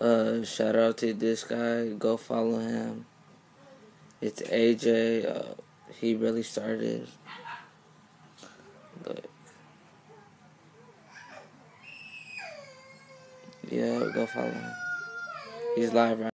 Uh, shout out to this guy. Go follow him. It's AJ. Uh, he really started. But yeah, go follow him. He's live right.